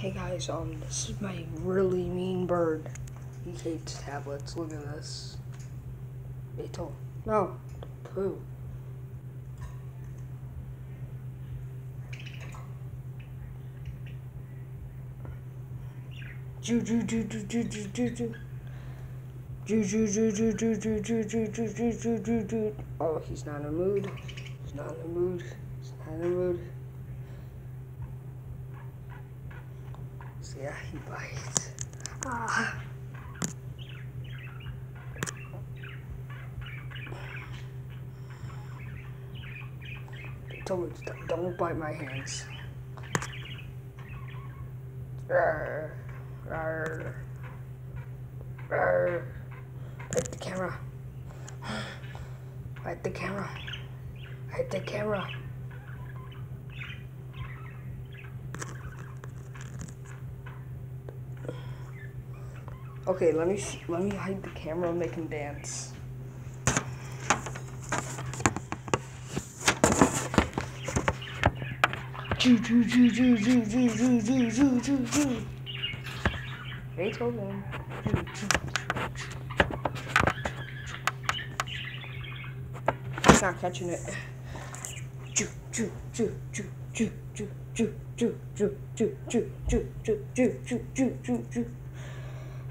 Hey guys, um, this is my really mean bird. He hates tablets. Look at this. Beetle. No. Ju. Oh, he's not in a mood. He's not in a mood. He's not in a mood. Yeah, he bites. Ah. Me, don't bite my hands. Rawr, rawr, rawr. Hit the camera. Hit the camera. Hit the camera. Okay, let me let me hide the camera and make him dance. Beethoven. He's not catching it. Choo choo choo choo choo choo choo choo choo choo choo choo choo choo choo choo choo choo.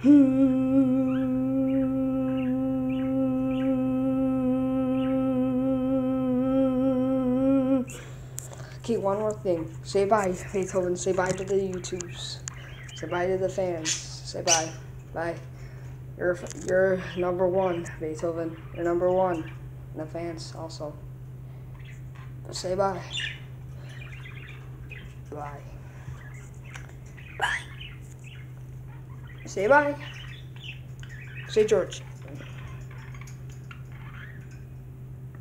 Hmm. Okay, one more thing. Say bye, Beethoven. Say bye to the YouTubes. Say bye to the fans. Say bye. Bye. You're you're number one, Beethoven. You're number one. And the fans also. But say. Bye. Bye. Say bye. Say George.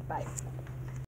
Bye.